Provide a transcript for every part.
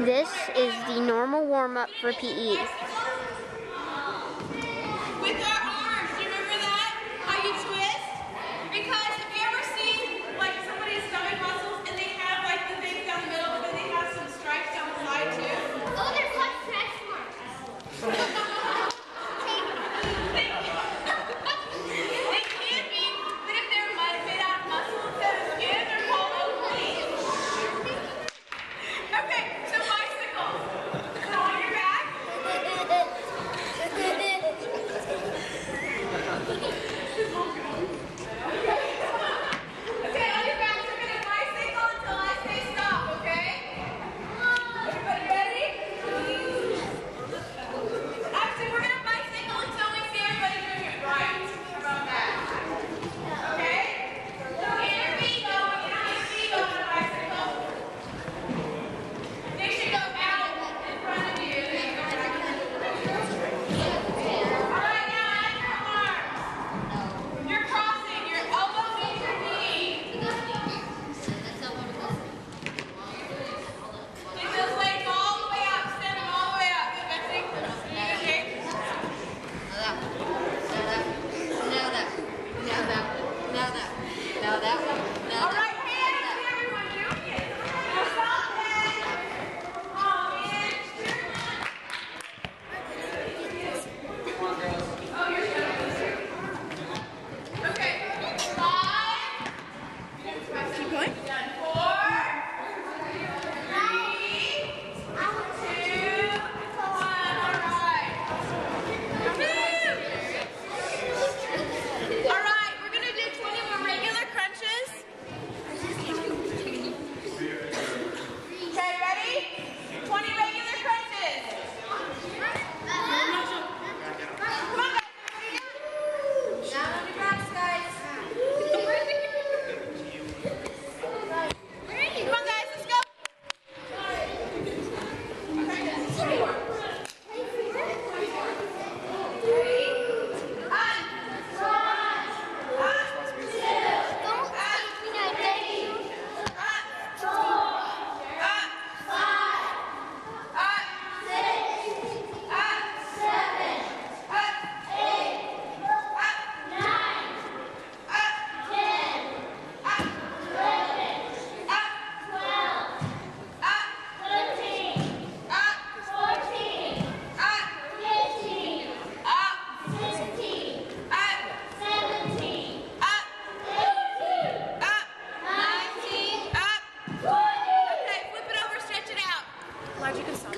This is the normal warm-up for PE.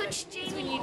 Which, do you